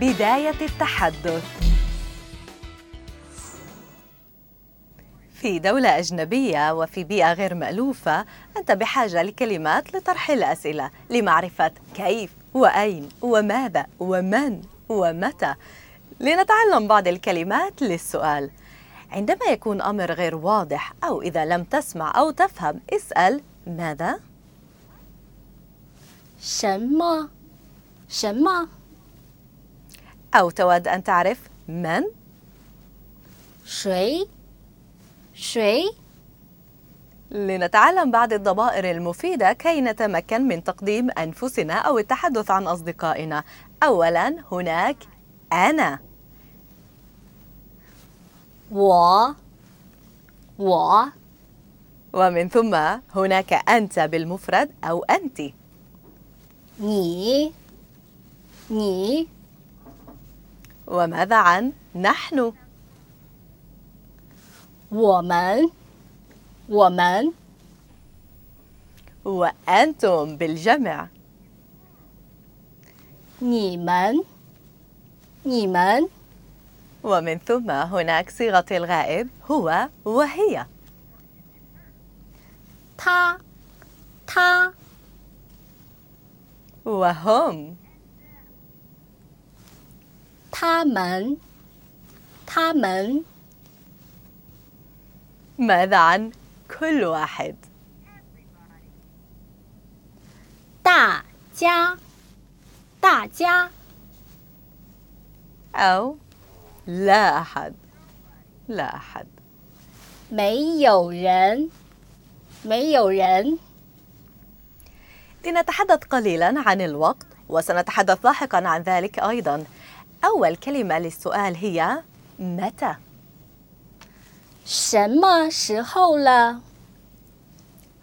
بداية التحدث في دولة أجنبية وفي بيئة غير مألوفة أنت بحاجة لكلمات لطرح الأسئلة لمعرفة كيف وأين وماذا ومن ومتى لنتعلم بعض الكلمات للسؤال عندما يكون أمر غير واضح أو إذا لم تسمع أو تفهم اسأل ماذا؟ 什么？什么？ أو تود أن تعرف من؟ 谁？谁？ لنتعلم بعض الضمائر المفيدة كي نتمكن من تقديم أنفسنا أو التحدث عن أصدقائنا أولاً هناك أنا 我，我， ومن ثم هناك أنت بالمفرد أو أنت 你，你， وماذا عن نحن 我们，我们， وأنتم بالجمع 你们，你们， ومن ثم هناك صيغة الغائب هو وهي 他，他， وهم 他们，他们， ماذا عن كل واحد 大家，大家， أو لا أحد لا أحد 没有人，没有人， لنتحدث قليلا عن الوقت وسنتحدث لاحقا عن ذلك أيضا أول كلمة للسؤال هي متى 什么时候了？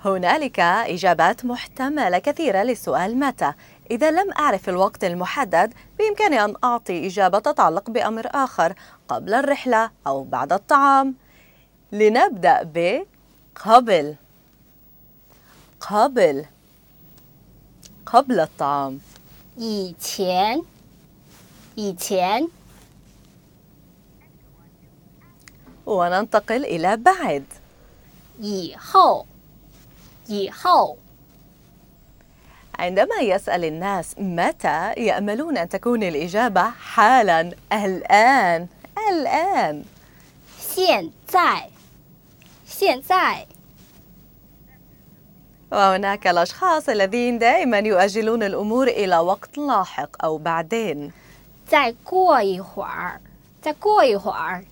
هنالك إجابات محتملة كثيرة للسؤال متى إذا لم أعرف الوقت المحدد بإمكاني أن أعطي إجابة تتعلق بأمر آخر قبل الرحلة أو بعد الطعام لنبدأ ب قبل قبل قبل الطعام 以前， 以前， وننتقل إلى بعد 以后，以后， عندما يسأل الناس متى يأملون أن تكون الإجابة حالا الآن الآن 现在，现在， وهناك الأشخاص الذين دائما يؤجلون الأمور إلى وقت لاحق أو بعدين 再过一会儿，再过一会儿，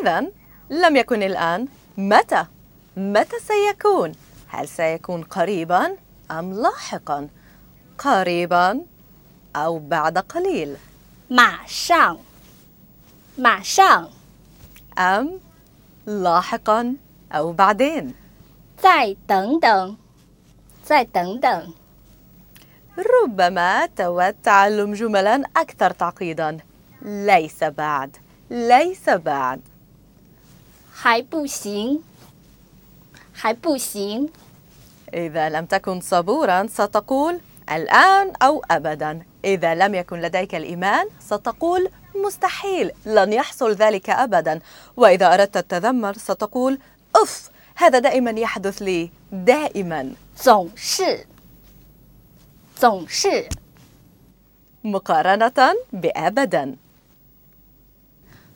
إذا لم يكن الآن متى متى سيكون هل سيكون قريبا أم لاحقا قريبا أو بعد قليل 马上，马上， أم لاحقا أو بعدين 再等等，再等等， ربما تود تعلم جملا أكثر تعقيدا ليس بعد ليس بعد 还不行，还不行， إذا لم تكن صبورا ستقول الآن أو أبدا إذا لم يكن لديك الإيمان ستقول مستحيل لن يحصل ذلك أبدا وإذا أردت التذمر ستقول أف هذا دائما يحدث لي دائما 总是， 总是， مقارنة بأبدا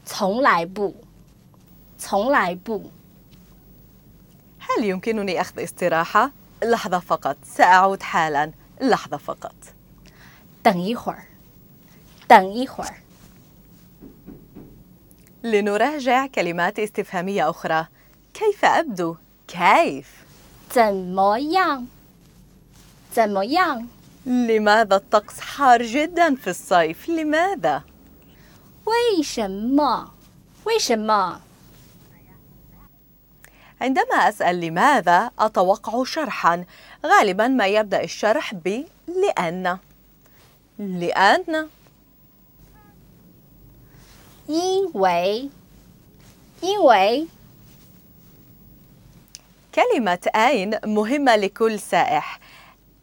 从来不，从来不， هل يمكنني أخذ استراحة؟ لحظة فقط سأعود حالا لحظة فقط 等一会儿，等一会儿， لنراجع كلمات استفهامية أخرى كيف أبدو؟ كيف؟ 怎么样？怎么样？ لماذا الطقس حار جدا في الصيف؟ لماذا؟ 为什么？为什么？ عندما أسأل لماذا أتوقع شرحا غالبا ما يبدأ الشرح ب لأن لأن 因为，因为， كلمة أين مهمة لكل سائح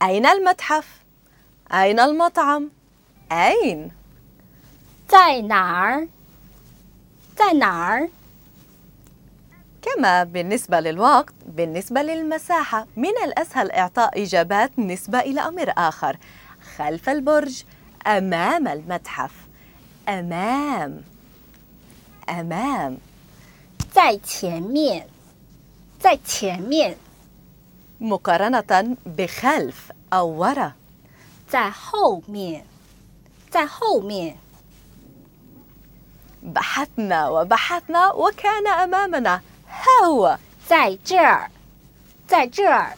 أين المتحف؟ أين المطعم؟ أين؟ 在哪儿？在哪儿？ كما بالنسبة للوقت بالنسبة للمساحة من الأسهل إعطاء إجابات نسبة إلى أمر آخر خلف البرج أمام المتحف أمام أمام 在前面，在前面， مقارنة بخلف أو وراء 在后面，在后面， بحثنا وبحثنا وكان أمامنا ها هو 在这儿，在这儿，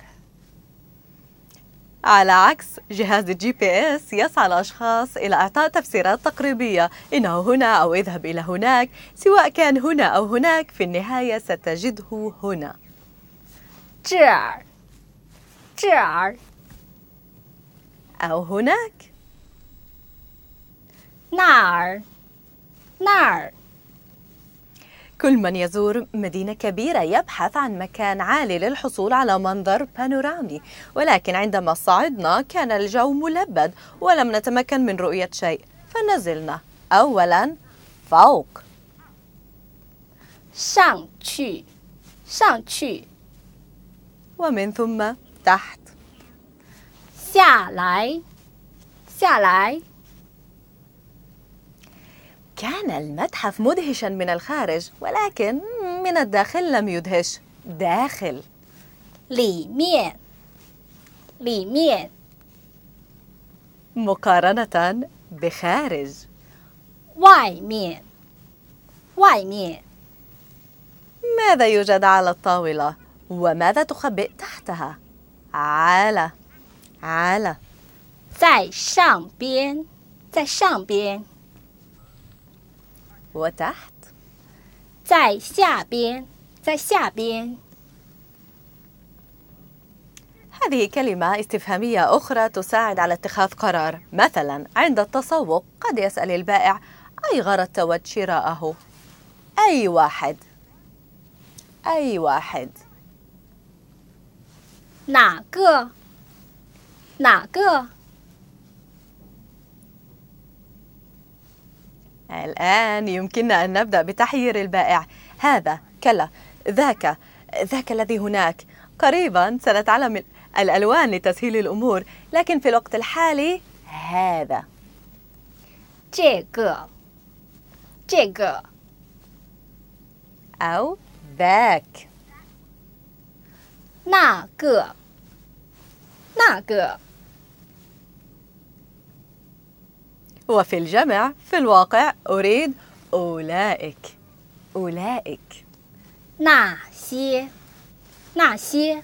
على عكس جهاز الجي بي اس يسعى الأشخاص إلى إعطاء تفسيرات تقريبية إنه هنا أو اذهب إلى هناك سواء كان هنا أو هناك في النهاية ستجده هنا 这儿，这儿， أو هناك 那儿，那儿， كل من يزور مدينة كبيرة يبحث عن مكان عالي للحصول على منظر بانورامي ولكن عندما صعدنا كان الجو ملبد ولم نتمكن من رؤية شيء فنزلنا أولا فوق 上去，上去， ومن ثم تحت 下来，下来， كان المتحف مدهشا من الخارج ولكن من الداخل لم يدهش داخل 里面，里面， مقارنة بخارج 外面，外面， ماذا يوجد على الطاولة وماذا تخبئ تحتها على على 在上边，在上边， وتحت 在下边，在下边， هذه كلمة استفهامية أخرى تساعد على اتخاذ قرار مثلا عند التسوق قد يسأل البائع أي غرض تود شراءه أي واحد أي واحد 哪个？ 哪个？ الآن يمكننا أن نبدأ بتحيير البائع هذا كلا ذاك ذاك الذي هناك قريبا سنتعلم الألوان لتسهيل الأمور لكن في الوقت الحالي هذا 这个，这个， أو ذاك 那个， 那个， وفي الجمع في الواقع أريد أولئك أولئك 那些，那些，